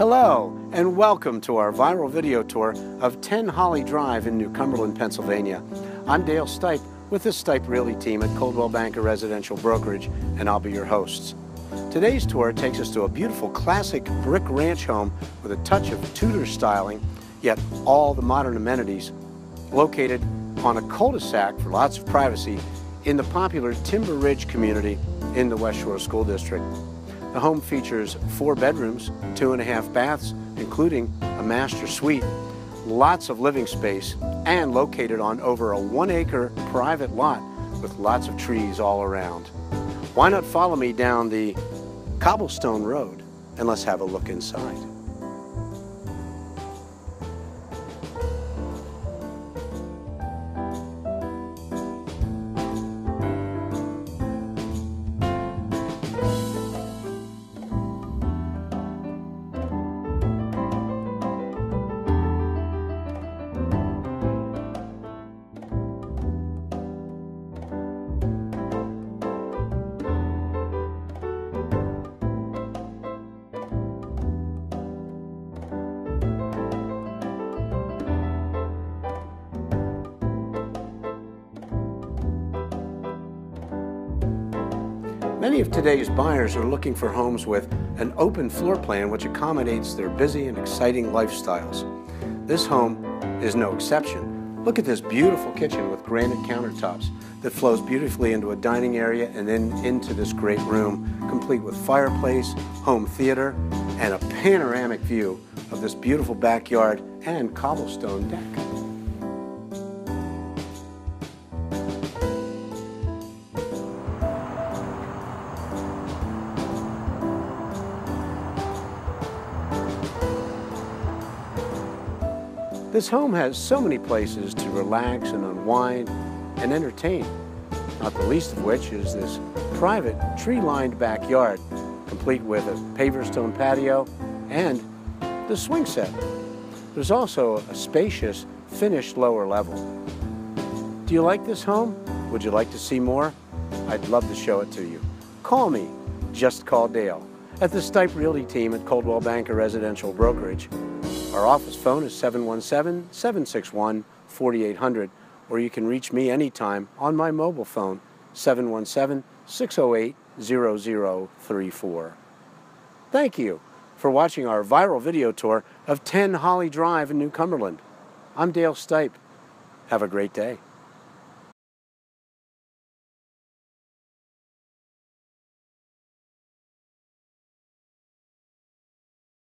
Hello, and welcome to our viral video tour of 10 Holly Drive in New Cumberland, Pennsylvania. I'm Dale Stipe with the Stipe Realty team at Coldwell Banker Residential Brokerage, and I'll be your hosts. Today's tour takes us to a beautiful classic brick ranch home with a touch of Tudor styling, yet all the modern amenities, located on a cul-de-sac for lots of privacy in the popular Timber Ridge community in the West Shore School District. The home features four bedrooms, two and a half baths, including a master suite, lots of living space, and located on over a one acre private lot with lots of trees all around. Why not follow me down the cobblestone road and let's have a look inside. Many of today's buyers are looking for homes with an open floor plan which accommodates their busy and exciting lifestyles. This home is no exception. Look at this beautiful kitchen with granite countertops that flows beautifully into a dining area and then into this great room, complete with fireplace, home theater, and a panoramic view of this beautiful backyard and cobblestone deck. This home has so many places to relax and unwind and entertain, not the least of which is this private tree-lined backyard, complete with a paver stone patio and the swing set. There's also a spacious, finished lower level. Do you like this home? Would you like to see more? I'd love to show it to you. Call me, just call Dale, at the Stipe Realty team at Coldwell Banker Residential Brokerage. Our office phone is 717-761-4800, or you can reach me anytime on my mobile phone, 717-608-0034. Thank you for watching our viral video tour of 10 Holly Drive in New Cumberland. I'm Dale Stipe. Have a great day.